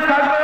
start